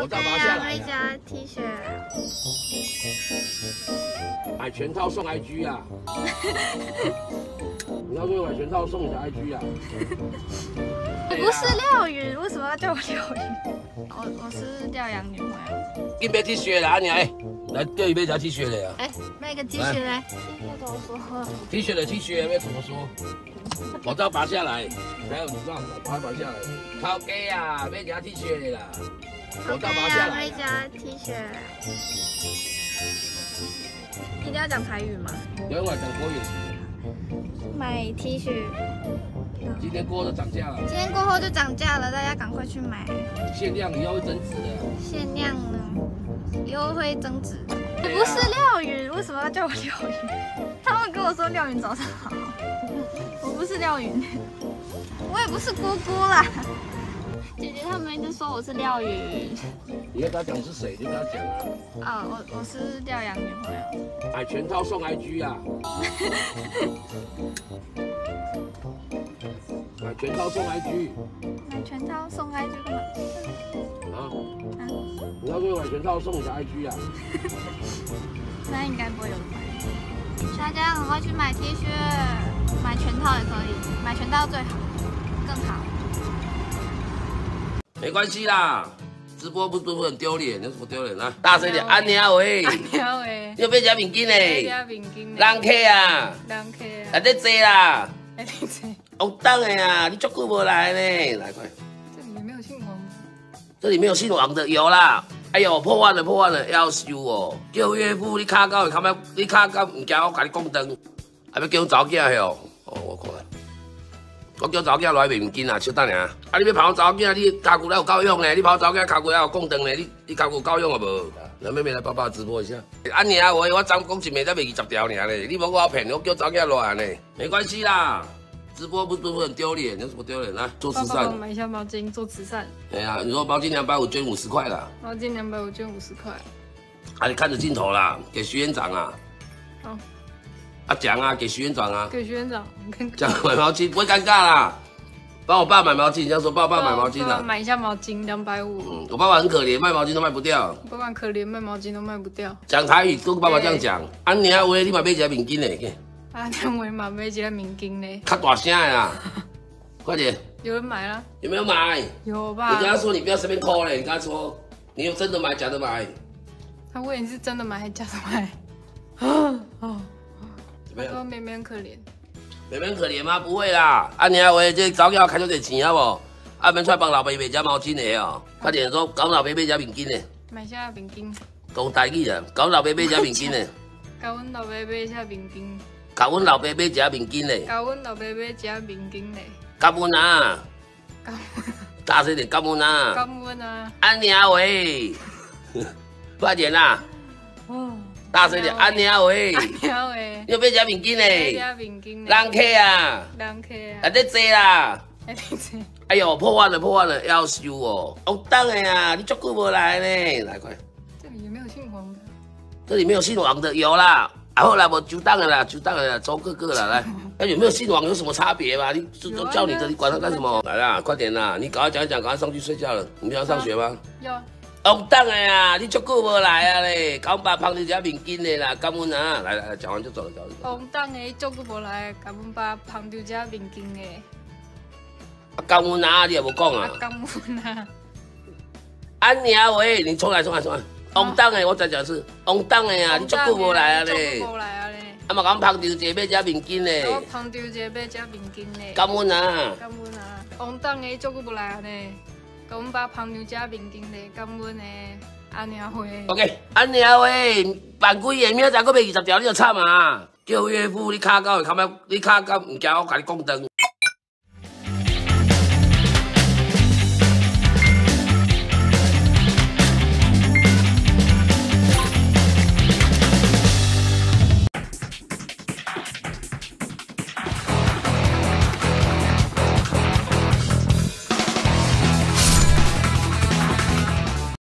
口罩拔下来回啊。家 T 恤，买全套送 IG 啊！你要说买全套送你的 IG 啊？我不是廖云，为什么要叫我廖云？我我是廖阳女朋友。你买 T 恤啦，你来，来叫你买条 T 恤的啊哎，卖个 T 恤来，谢谢多说。！T 恤的 T 恤要怎么说？口罩拔下来，还有口罩把它拔下来。好给啊，买条 T 恤的啦，口罩拔下来啊。回家 T 恤。一定要讲台语吗？昨天晚讲国语，买 T 恤，今天锅都涨价了，今天过后就涨价了，大家赶快去买，限量以后会增值的。限量呢，以后会增值。对啊不是廖云，为什么要叫我廖云？他们跟我说廖云早上好，我不是廖云，我也不是姑姑啦。姐姐他们一直说我是廖云，你要跟他讲是谁，就跟他讲啊。啊、我我是廖阳女朋友。买全套送 IG 啊！买 全套送 IG 买全套送 IG 干嘛？啊！啊，你要说买全套送你的 IG 啊！那应该不会有人买。大家赶快去买 T 恤，买全套也可以，买全套最好，更好。没关系啦，直播不不不很丢脸，有什么丢脸啊？大声点，安妮啊喂！了诶，你有被夹面巾嘞？加面巾人客啊，人客啊，来在坐啦，来听这，红灯的啊，你足久无来呢，来快！这里没有姓王吗？这里没有姓王的，有啦。哎呦，破万了，破万了，要修哦！叫岳父，你卡到，看要你卡到，唔惊我甲你讲灯，还要叫查某囝的哦。哦，我看下，我叫查某囝来卖面巾啊，小等下。啊，你要跑查某囝，你骹骨还有够用呢？你跑查某囝骹骨还有供灯呢？你你骹骨有够用啊无？来妹妹来爸爸直播一下。安尼啊，我我昨讲一面才卖二十条尔咧，你无我骗，我叫查某囝来呢，没关系啦。直播不不不很丢脸，有什么丢脸啊？做慈善爸爸我。买一下毛巾做慈善，哎呀，你说毛巾两百五捐五十块啦。毛巾两百五捐五十块。啊，你看着镜头啦，给徐院长啊，好，啊讲啊，给徐院长啊，给徐院长，讲买毛巾不会尴尬啦。帮我爸买毛巾，你这样说，帮我爸买毛巾啊。爸爸买一下毛巾两百五，嗯，我爸爸很可怜，卖毛巾都卖不掉。我爸爸可怜，卖毛巾都卖不掉。讲台语跟爸爸这样讲，啊你啊喂，你买买一个面巾嘞，啊，两位嘛买一个面巾呢，较大声的啦，快点，有人买了？有没有买？有吧？你跟他说你不要随便抠嘞，你跟他说你有真的买假的买，他问你是真的买还是假的买？啊哦，怎么样？他说妹妹很可怜，妹妹很可怜吗？不会啦，啊你啊喂，这早要开出点钱好不？啊免出来帮老爸买只毛巾的哦，快点说，搞老爸买只面巾的。买下面巾，讲台语啊，搞老爸买只面巾的，甲阮老爸买一下面巾，甲阮老爸买只面巾的，甲阮老爸买一下面巾呢，感恩啊，感大声点，感恩啊，感恩啊！安妮啊喂，快点啦，哦，大声点，安妮啊喂，了诶，你有买只面巾买嘞？下面巾呢，人客啊，人客啊来，在坐啦。来听这，哎呦，破案了，破案了，要修哦。红灯的啊，你足久无来呢，来快，这里有没有姓王的，这里没有姓王的，有啦。啊，后来我就当了啦，就当了啦，周哥哥啦，来，那有没有姓王有什么差别吗？你都都叫你的，你管他干什么？来啦，快点啦，你赶快讲一讲，赶快上去睡觉了。你明天要上学吗？要红灯的啊，你足久无来啊咧，搞把胖你只面筋的啦，感恩啊！来来来，讲完就走了，讲完就走了。红灯的足久无来，甲阮爸捧着只面筋的，啊，感恩啊，你也无讲啊，。啊感恩啊！安尼啊喂，你重来重来重来。红灯的，我再讲一次，红灯的啊，你足久无来啊咧足久。无来啊咧，啊嘛，讲捧着一个买只面巾甲我咧，捧着一个买只面巾的，感恩啊！感恩啊！红灯的足久无来啊咧，甲阮爸捧着只面巾的，感恩的安尼啊会。OK，安尼啊喂，办几个，明仔载搁卖二十条，你就惨啊！叫岳父，你卡到，看要你卡到，唔惊我甲你讲灯。